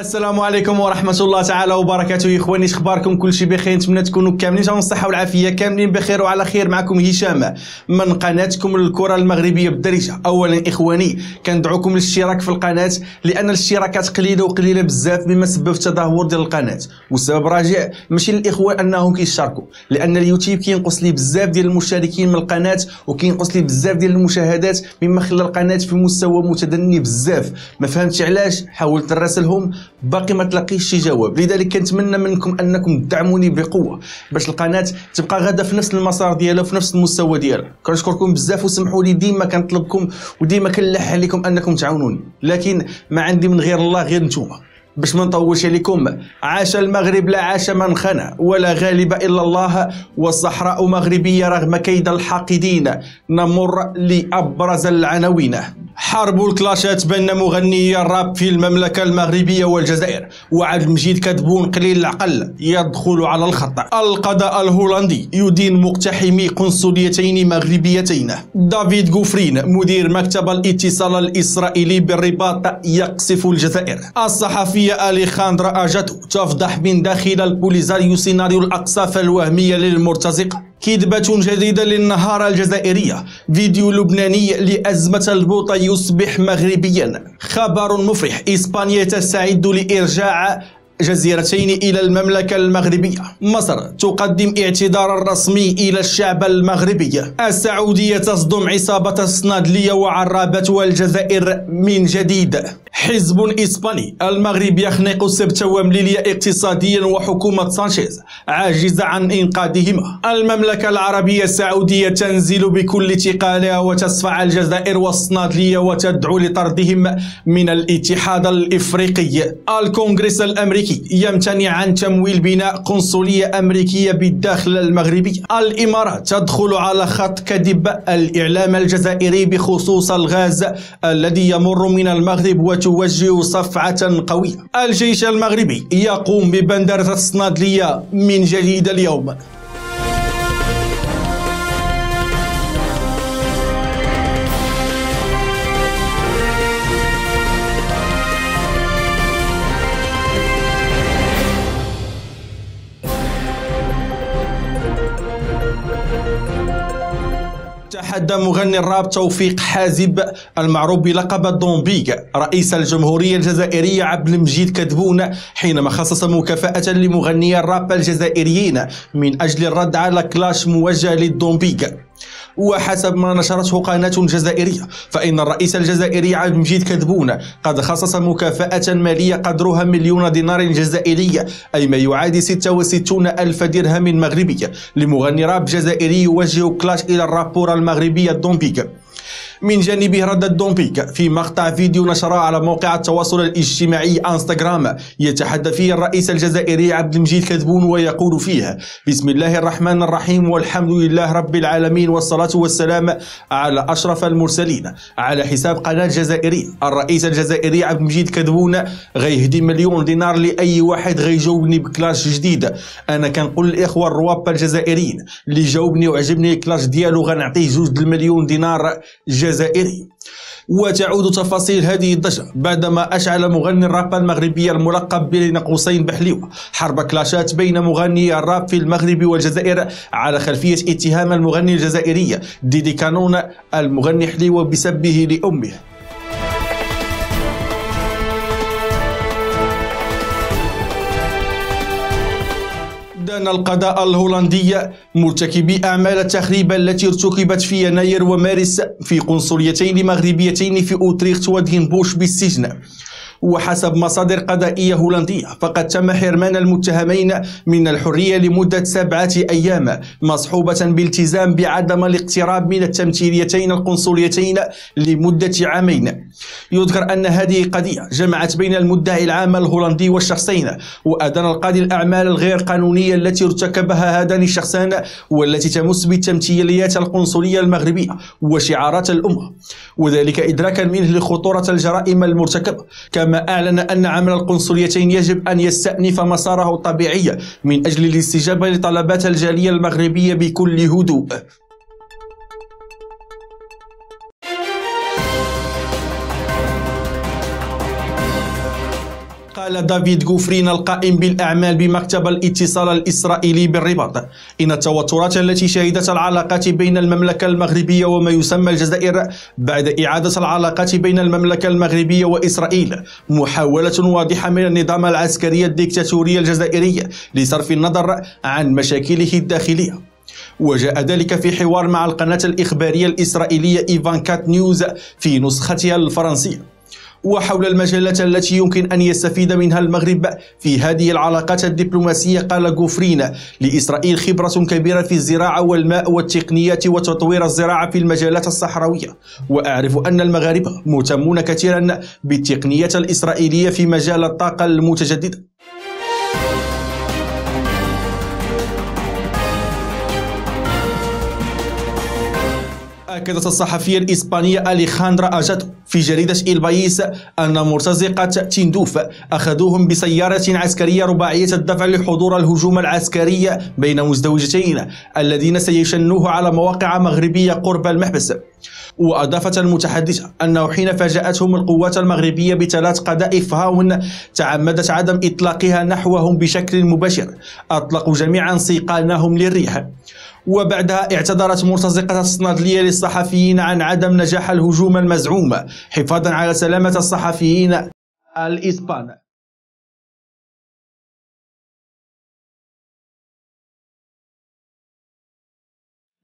السلام عليكم ورحمة الله تعالى وبركاته. إخواني إخباركم كلشي بخير؟ نتمنى تكونوا كاملين ان الصحة والعافية كاملين بخير وعلى خير. معكم هشام من قناتكم الكرة المغربية بالدارجة اولا إخواني كندعوكم للاشتراك في القناة لأن الاشتراكات قليلة وقليلة بزاف مما سبب تدهور ديال القناة. والسبب راجع ماشي للإخوان أنهم كيشاركوا لأن اليوتيوب كينقص لي بزاف ديال المشتركين من القناة وكينقص لي بزاف ديال المشاهدات مما خلى القناة في مستوى متدني بزاف. ما فهمتش علاش؟ حاولت نراسلهم باقي ما تلاقيش شي جواب. لذلك كنتمنى منكم أنكم تدعموني بقوة باش القناة تبقى غاده في نفس المسار ديالها وفي نفس المستوى ديالها. كنشكركم بزاف وسمحوا لي ديما كنطلبكم وديما كنلح عليكم أنكم تعاونوني. لكن ما عندي من غير الله غير نتوما. باش ما نطولش عليكم. عاش المغرب لا عاش من خنا ولا غالب إلا الله. والصحراء مغربية رغم كيد الحاقدين. نمر لأبرز العناوين. حرب الكلاشات بين مغني الراب في المملكة المغربية والجزائر. وعبد المجيد كتبون قليل العقل يدخل على الخط. القضاء الهولندي يدين مقتحمي قنصليتين مغربيتين. دافيد غوفرين مدير مكتب الاتصال الإسرائيلي بالرباط يقصف الجزائر. الصحفية أليخاندرا أجاتو تفضح من داخل البوليزاريو سيناريو الأقصاف الوهمية للمرتزقة كذبة جديدة للنهار الجزائرية. فيديو لبناني لأزمة البوطة يصبح مغربيا. خبر مفرح. إسبانيا تستعد لإرجاع جزيرتين إلى المملكة المغربية. مصر تقدم اعتذارا رسمي إلى الشعب المغربي. السعودية تصدم عصابة الصنادلية وعرابة والجزائر من جديد. حزب إسباني. المغرب يخنق سبت ومليليا اقتصاديا وحكومة سانشيز عاجزة عن إنقاذهما. المملكة العربية السعودية تنزل بكل ثقالها وتصفع الجزائر والصنادلية وتدعو لطردهم من الاتحاد الإفريقي. الكونغرس الأمريكي يمتنع عن تمويل بناء قنصلية أمريكية بالداخل المغربي. الإمارات تدخل على خط كذب الإعلام الجزائري بخصوص الغاز الذي يمر من المغرب وتو توجه صفعة قوية. الجيش المغربي يقوم ببندرة الصنادلية من جديد اليوم. تحدى مغني الراب توفيق حازب المعروف بلقب دومبيك رئيس الجمهورية الجزائرية عبد المجيد كدبون حينما خصص مكافأة لمغني الراب الجزائريين من أجل الرد على كلاش موجه للدومبيك وحسب ما نشرته قناة جزائرية فإن الرئيس الجزائري عبد المجيد كذبون قد خصص مكافأة مالية قدرها مليون دينار جزائري أي ما يعادل 66 ألف درهم مغربي لمغني راب جزائري يوجه clash إلى ال rappeur المغربي الدون بيغ من جانبه رد الدون بيغ في مقطع فيديو نشره على موقع التواصل الاجتماعي انستغرام. يتحدث فيه الرئيس الجزائري عبد المجيد كذبون ويقول فيه بسم الله الرحمن الرحيم والحمد لله رب العالمين والصلاة والسلام على أشرف المرسلين. على حساب قناة جزائرية الرئيس الجزائري عبد المجيد كذبون غيهدي مليون دينار لأي واحد غيجاوبني ب clash جديد. أنا كنقول الإخوة الرواب الجزائريين اللي جاوبني وعجبني الكلاش ديالو غنعطيه جوج المليون دينار جزائري. الجزائري وتعود تفاصيل هذه الضجة بعدما أشعل مغني الراب المغربي الملقب بين قوسين بحليوة حرب كلاشات بين مغني الراب في المغرب والجزائر على خلفية اتهام المغني الجزائري ديدي كانون المغني حليوة بسبه لأمه. دان القضاء الهولندي مرتكبي أعمال التخريب التي ارتكبت في يناير ومارس في قنصليتين مغربيتين في أوتريخت ودهن بوش بالسجن. وحسب مصادر قضائية هولندية فقد تم حرمان المتهمين من الحرية لمدة سبعة أيام مصحوبة بالتزام بعدم الاقتراب من التمثيليتين القنصليتين لمدة عامين. يذكر أن هذه قضية جمعت بين المدعي العام الهولندي والشخصين وأدان القاضي الأعمال الغير قانونية التي ارتكبها هذان الشخصان والتي تمس بالتمثيليات القنصلية المغربية وشعارات الأمة. وذلك إدراكا منه لخطورة الجرائم المرتكبة كما كما أعلن أن عمل القنصليتين يجب أن يستأنف مساره الطبيعي من أجل الاستجابة لطلبات الجالية المغربية بكل هدوء. قال دافيد غوفرين القائم بالأعمال بمكتب الاتصال الإسرائيلي بالرباط. إن التوترات التي شهدت العلاقات بين المملكة المغربية وما يسمى الجزائر بعد إعادة العلاقات بين المملكة المغربية وإسرائيل محاولة واضحة من النظام العسكري الديكتاتوري الجزائري لصرف النظر عن مشاكله الداخلية. وجاء ذلك في حوار مع القناة الإخبارية الإسرائيلية إيفان كات نيوز في نسختها الفرنسية. وحول المجالات التي يمكن أن يستفيد منها المغرب في هذه العلاقات الدبلوماسية قال غوفرين لإسرائيل خبرة كبيرة في الزراعة والماء والتقنيات وتطوير الزراعة في المجالات الصحراوية. وأعرف أن المغاربة مهتمون كثيرا بالتقنيات الإسرائيلية في مجال الطاقة المتجددة. أكدت الصحفية الإسبانية أليخاندرا أجاتو في جريدة إلبايس أن مرتزقة تندوف أخذوهم بسيارة عسكرية رباعية الدفع لحضور الهجوم العسكري بين مزدوجتين الذين سيشنوه على مواقع مغربية قرب المحبس. وأضافت المتحدثة أنه حين فاجأتهم القوات المغربية بثلاث قذائف هاون تعمدت عدم إطلاقها نحوهم بشكل مباشر أطلقوا جميعا سيقانهم للريح. وبعدها اعتذرت مرتزقة الصنادلية للصحفيين عن عدم نجاح الهجوم المزعوم حفاظا على سلامة الصحفيين الإسبان.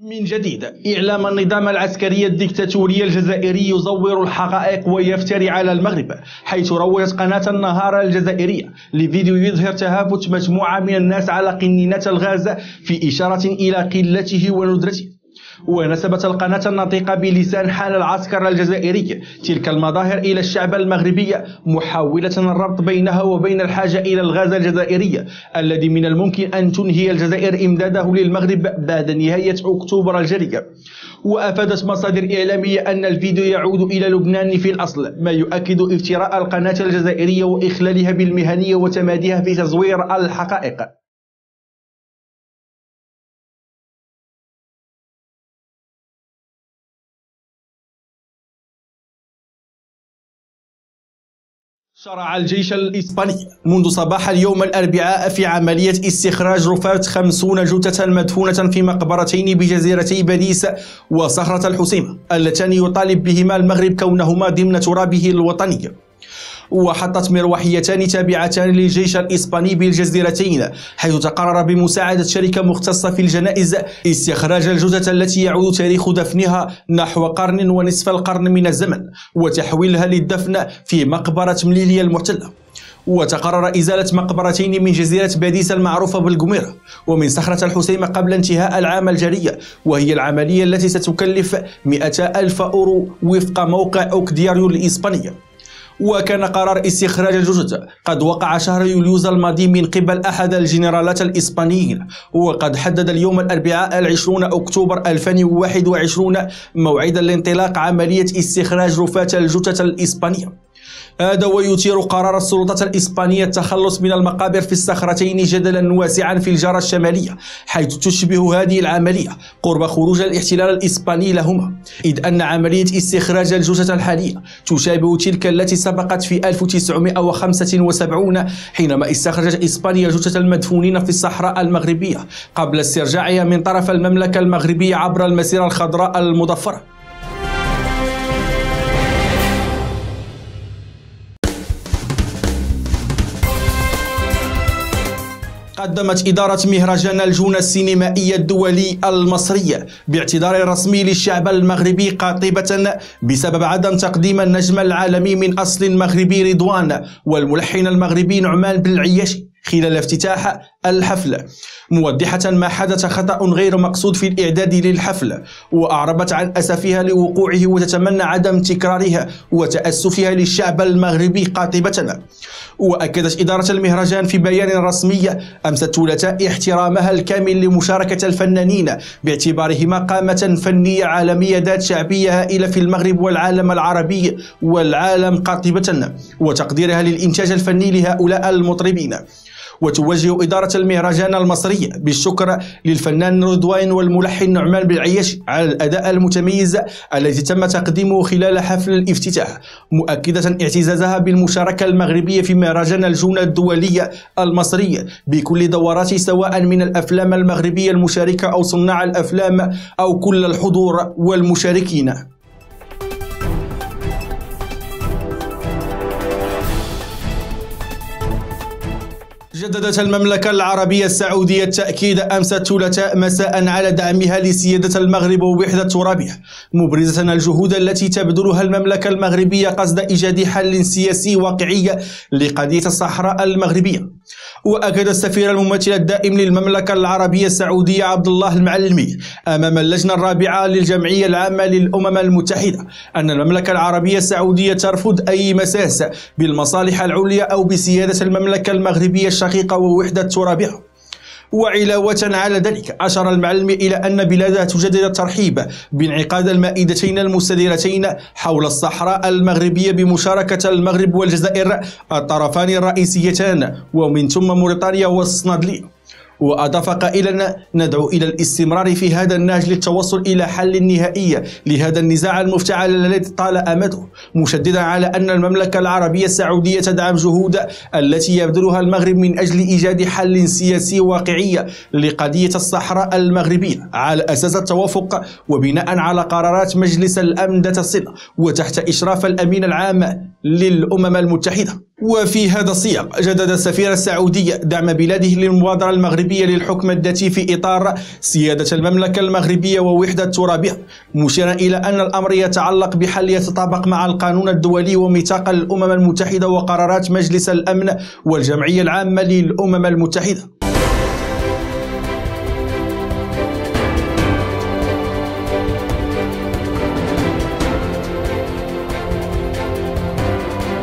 من جديد. إعلام النظام العسكري الدكتاتوري الجزائري يزور الحقائق ويفتري على المغرب حيث روجت قناة النهار الجزائرية لفيديو يظهر تهافت مجموعة من الناس على قنينة الغاز في إشارة إلى قلته وندرته. ونسبت القناة الناطقة بلسان حال العسكر الجزائري تلك المظاهر إلى الشعب المغربي محاولة الربط بينها وبين الحاجة إلى الغاز الجزائري الذي من الممكن أن تنهي الجزائر إمداده للمغرب بعد نهاية أكتوبر الجاري. وأفادت مصادر إعلامية أن الفيديو يعود إلى لبنان في الأصل ما يؤكد افتراء القناة الجزائرية وإخلالها بالمهنية وتماديها في تزوير الحقائق. شرع الجيش الإسباني منذ صباح اليوم الأربعاء في عملية استخراج رفات خمسون جثة مدفونة في مقبرتين بجزيرتي باريس وصخرة الحسيمة اللتان يطالب بهما المغرب كونهما ضمن ترابه الوطني. وحطت مروحيتان تابعتان للجيش الإسباني بالجزيرتين حيث تقرر بمساعدة شركة مختصة في الجنائز استخراج الجثث التي يعود تاريخ دفنها نحو قرن ونصف القرن من الزمن وتحويلها للدفن في مقبرة مليليا المحتلة وتقرر إزالة مقبرتين من جزيرة باديس المعروفة بالقميرة ومن صخرة الحسيمة قبل انتهاء العام الجاري وهي العملية التي ستكلف 200 ألف أورو وفق موقع أوكدياريو الإسبانية وكان قرار استخراج الجثث. قد وقع شهر يوليوز الماضي من قبل أحد الجنرالات الإسبانيين وقد حدد اليوم الأربعاء العشرون أكتوبر 2021 موعدا لانطلاق عملية استخراج رفات الجثث الإسبانية. هذا ويثير قرار السلطات الإسبانية التخلص من المقابر في الصخرتين جدلا واسعا في الجارة الشمالية حيث تشبه هذه العملية قرب خروج الاحتلال الإسباني لهما. إذ أن عملية استخراج الجثث الحالية تشابه تلك التي سبقت في 1975 حينما استخرجت إسبانيا جثث المدفونين في الصحراء المغربية قبل استرجاعها من طرف المملكة المغربية عبر المسيرة الخضراء المضفرة. قدمت إدارة مهرجان الجونة السينمائية الدولي المصرية باعتذار رسمي للشعب المغربي قاطبة بسبب عدم تقديم النجم العالمي من أصل مغربي رضوان والملحن المغربي نعمان بن العياشي خلال افتتاح الحفل موضحة ما حدث خطأ غير مقصود في الإعداد للحفل وأعربت عن أسفها لوقوعه وتتمنى عدم تكرارها وتأسفها للشعب المغربي قاطبة وأكدت إدارة المهرجان في بيان رسمي أمس الثلاثاء احترامها الكامل لمشاركة الفنانين باعتبارهما قامة فنية عالمية ذات شعبية هائلة في المغرب والعالم العربي والعالم قاطبة وتقديرها للإنتاج الفني لهؤلاء المطربين. وتوجه إدارة المهرجان المصرية بالشكر للفنان رضوان والملحن نعمان بالعياش على الأداء المتميز الذي تم تقديمه خلال حفل الافتتاح مؤكدة اعتزازها بالمشاركة المغربية في مهرجان الجونة الدولية المصرية بكل دوراته سواء من الأفلام المغربية المشاركة أو صناع الأفلام أو كل الحضور والمشاركين. جددت المملكة العربية السعودية التأكيد أمس الثلاثاء مساء على دعمها لسيادة المغرب ووحدة ترابها مبرزة الجهود التي تبذلها المملكة المغربية قصد إيجاد حل سياسي واقعي لقضية الصحراء المغربية. وأكد السفير الممثل الدائم للمملكة العربية السعودية عبد الله المعلمي أمام اللجنة الرابعة للجمعية العامة للأمم المتحدة أن المملكة العربية السعودية ترفض أي مساس بالمصالح العليا أو بسيادة المملكة المغربية الشقيقة ووحدة ترابها. وعلاوة على ذلك أشار المعلم إلى أن بلادها تجدد الترحيب بانعقاد المائدتين المستديرتين حول الصحراء المغربية بمشاركة المغرب والجزائر الطرفان الرئيسيتان ومن ثم موريتانيا والصنادلية وأضاف قائلا ندعو إلى الاستمرار في هذا النهج للتوصل إلى حل نهائي لهذا النزاع المفتعل الذي طال أمده مشددا على أن المملكة العربية السعودية تدعم جهود التي يبذلها المغرب من أجل إيجاد حل سياسي واقعي لقضية الصحراء المغربية على أساس التوافق وبناء على قرارات مجلس الأمن ذات الصلة وتحت إشراف الأمين العام للأمم المتحدة. وفي هذا السياق جدد السفير السعودي دعم بلاده للمبادرة المغربية للحكم الذاتي في إطار سيادة المملكة المغربية ووحدة ترابها مشيرا إلى أن الأمر يتعلق بحل يتطابق مع القانون الدولي وميثاق الأمم المتحدة وقرارات مجلس الأمن والجمعية العامة للأمم المتحدة.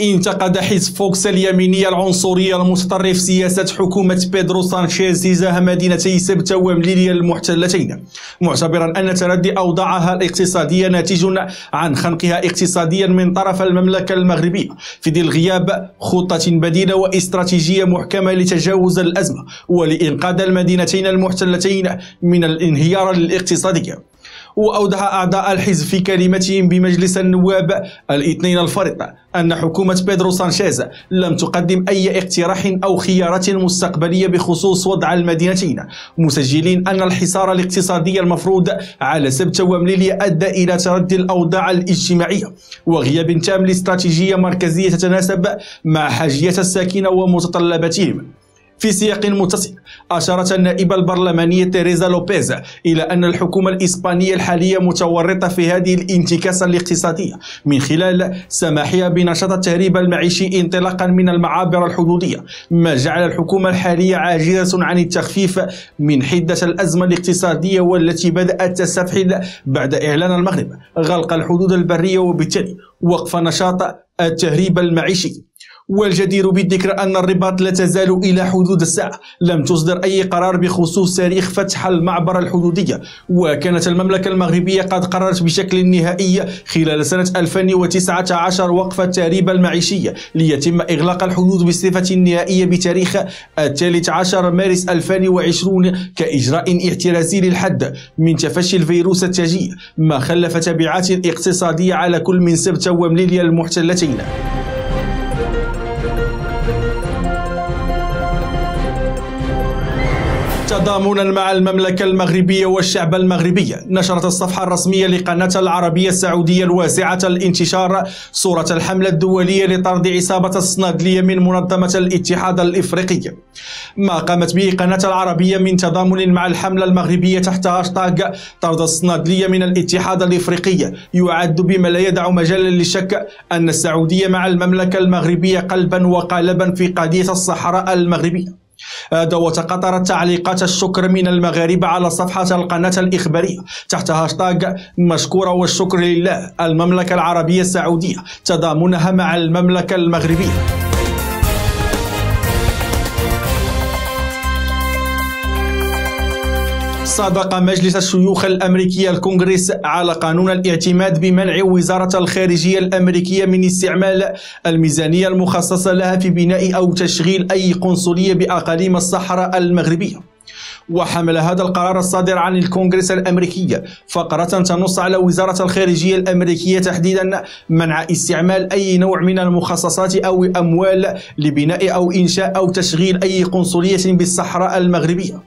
انتقد حزب فوكس اليمينية العنصرية المتطرف سياسة حكومة بيدرو سانشيز تجاه مدينتي سبتة ومليليا المحتلتين معتبرا أن تردي أوضاعها الاقتصادية ناتج عن خنقها اقتصاديا من طرف المملكة المغربية في ظل غياب خطة بديلة واستراتيجية محكمة لتجاوز الأزمة ولإنقاذ المدينتين المحتلتين من الانهيار الاقتصادي. وأوضح أعضاء الحزب في كلمتهم بمجلس النواب الاثنين الفريق أن حكومة بيدرو سانشيز لم تقدم أي اقتراح أو خيارات مستقبلية بخصوص وضع المدينتين مسجلين أن الحصار الاقتصادي المفروض على سبت ومليليا أدى إلى تردي الأوضاع الاجتماعية وغياب تام لاستراتيجية مركزية تتناسب مع حاجية الساكنة ومتطلباتهم. في سياق متصل أشارت النائبة البرلمانية تيريزا لوبيز إلى أن الحكومة الإسبانية الحالية متورطة في هذه الانتكاسة الاقتصادية من خلال سماحها بنشاط التهريب المعيشي انطلاقا من المعابر الحدودية. ما جعل الحكومة الحالية عاجزة عن التخفيف من حدة الأزمة الاقتصادية والتي بدأت تستفحل بعد إعلان المغرب غلق الحدود البرية وبالتالي وقف نشاط التهريب المعيشي. والجدير بالذكر أن الرباط لا تزال إلى حدود الساعة. لم تصدر أي قرار بخصوص تاريخ فتح المعبر الحدودية. وكانت المملكة المغربية قد قررت بشكل نهائي خلال سنة 2019 وقف التهريب المعيشي ليتم إغلاق الحدود بصفة نهائية بتاريخ الثالث عشر مارس 2020 كإجراء احترازي للحد من تفشي الفيروس التاجي ما خلف تبعات اقتصادية على كل من سبت ومليليا المحتلتين. تضامنا مع المملكة المغربية والشعب المغربي. نشرت الصفحة الرسمية لقناة العربية السعودية الواسعة الانتشار صورة الحملة الدولية لطرد عصابة الصنادلية من منظمة الاتحاد الإفريقي. ما قامت به قناة العربية من تضامن مع الحملة المغربية تحت هاشتاغ طرد الصنادلية من الاتحاد الإفريقي. يعد بما لا يدع مجالا للشك أن السعودية مع المملكة المغربية قلبا وقالبا في قضية الصحراء المغربية. هذا وتقطرت تعليقات الشكر من المغاربة على صفحة القناة الإخبارية تحت هاشتاغ مشكورة والشكر لله. المملكة العربية السعودية تضامنها مع المملكة المغربية. صادق مجلس الشيوخ الأمريكي الكونغرس على قانون الاعتماد بمنع وزارة الخارجية الأمريكية من استعمال الميزانية المخصصة لها في بناء أو تشغيل أي قنصلية بأقاليم الصحراء المغربية. وحمل هذا القرار الصادر عن الكونغرس الأمريكي فقرة تنص على وزارة الخارجية الأمريكية تحديدا منع استعمال أي نوع من المخصصات أو أموال لبناء أو إنشاء أو تشغيل أي قنصلية بالصحراء المغربية.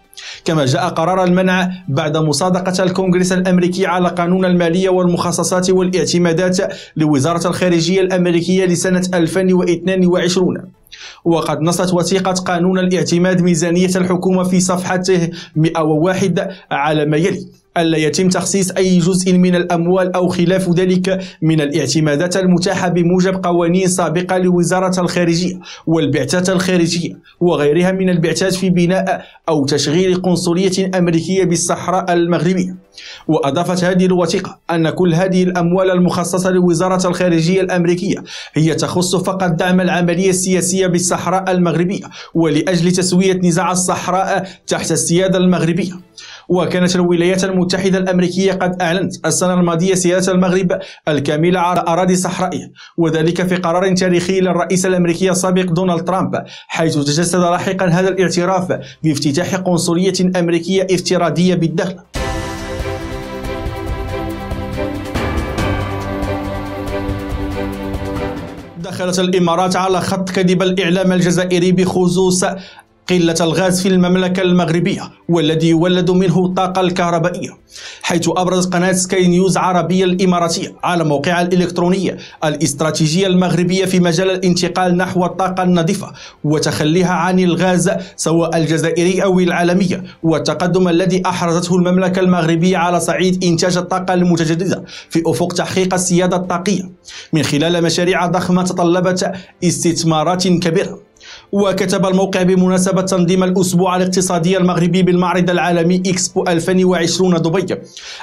كما جاء قرار المنع بعد مصادقة الكونغرس الأمريكي على قانون المالية والمخصصات والاعتمادات لوزارة الخارجية الأمريكية لسنة 2022 وقد نصت وثيقة قانون الاعتماد ميزانية الحكومة في صفحته 101 على ما يلي ألا يتم تخصيص أي جزء من الأموال أو خلاف ذلك من الاعتمادات المتاحة بموجب قوانين سابقة لوزارة الخارجية والبعثات الخارجية وغيرها من البعثات في بناء أو تشغيل قنصلية أمريكية بالصحراء المغربية. وأضافت هذه الوثيقة أن كل هذه الأموال المخصصة لوزارة الخارجية الأمريكية هي تخص فقط دعم العملية السياسية بالصحراء المغربية ولأجل تسوية نزاع الصحراء تحت السيادة المغربية. وكانت الولايات المتحدة الأمريكية قد أعلنت السنة الماضية سيادة المغرب الكاملة على أراضي صحرائية وذلك في قرار تاريخي للرئيس الأمريكي السابق دونالد ترامب حيث تجسد لاحقا هذا الإعتراف بافتتاح قنصلية أمريكية افتراضية بالداخل دخلت الإمارات على خط كذب الإعلام الجزائري بخصوص قلة الغاز في المملكة المغربية والذي يولد منه الطاقة الكهربائية حيث أبرزت قناة سكاي نيوز عربية الإماراتية على موقعها الإلكترونية الاستراتيجية المغربية في مجال الانتقال نحو الطاقة النظيفة وتخليها عن الغاز سواء الجزائري أو العالمية والتقدم الذي أحرزته المملكة المغربية على صعيد إنتاج الطاقة المتجددة في أفق تحقيق السيادة الطاقية. من خلال مشاريع ضخمة تطلبت استثمارات كبيرة. وكتب الموقع بمناسبة تنظيم الأسبوع الاقتصادي المغربي بالمعرض العالمي إكسبو 2020 دبي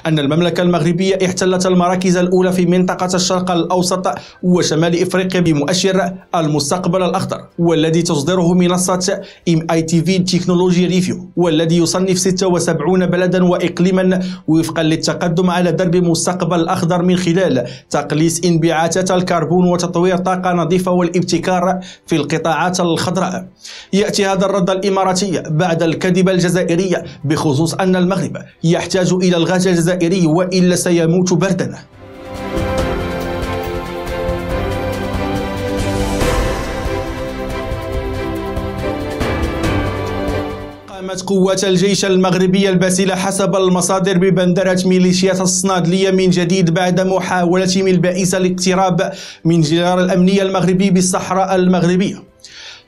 أن المملكة المغربية احتلت المراكز الأولى في منطقة الشرق الأوسط وشمال إفريقيا بمؤشر المستقبل الأخضر والذي تصدره منصة ام اي تي تكنولوجي ريفيو والذي يصنف 76 بلدا وإقليما وفقا للتقدم على درب مستقبل الأخضر من خلال تقليص انبعاثات الكربون وتطوير طاقة نظيفة والابتكار في القطاعات الخضراء. الخضراء. يأتي هذا الرد الإماراتي بعد الكذبة الجزائرية بخصوص أن المغرب يحتاج إلى الغاز الجزائري وإلا سيموت بردا. قامت قوات الجيش المغربي الباسلة حسب المصادر ببندرة ميليشيات الصنادلية من جديد بعد محاولتهم البائسة الاقتراب من جدار الأمنية المغربي بالصحراء المغربية.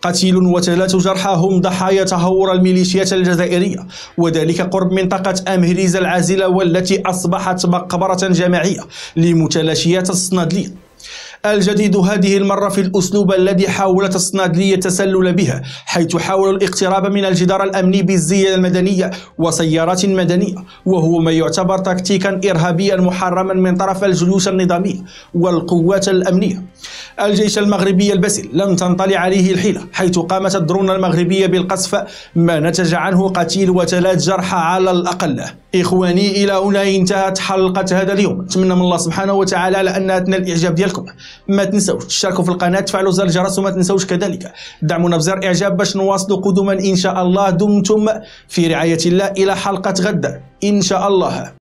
قتيل وثلاث جرحى هم ضحايا تهور الميليشيات الجزائرية وذلك قرب منطقة أمهريز العازلة والتي أصبحت مقبرة جماعية لمتلاشيات الصنادلية. الجديد هذه المرة في الأسلوب الذي حاولت الصنادلية التسلل بها حيث حاولوا الاقتراب من الجدار الأمني بالزي المدنية وسيارات مدنية وهو ما يعتبر تكتيكا إرهابيا محرما من طرف الجيوش النظامية والقوات الأمنية. الجيش المغربي البسل لم تنطلي عليه الحيلة حيث قامت الدرون المغربية بالقصف ما نتج عنه قتيل وثلاث جرحى على الأقل. إخواني إلى هنا انتهت حلقة هذا اليوم. أتمنى من الله سبحانه وتعالى على أنها تنال الإعجاب ديالكم ما تنسوش تشتركوا في القناة تفعلوا زر الجرس وما تنسوش كذلك. دعمونا بزر إعجاب باش نواصلوا قدما إن شاء الله. دمتم في رعاية الله إلى حلقة غدا إن شاء الله.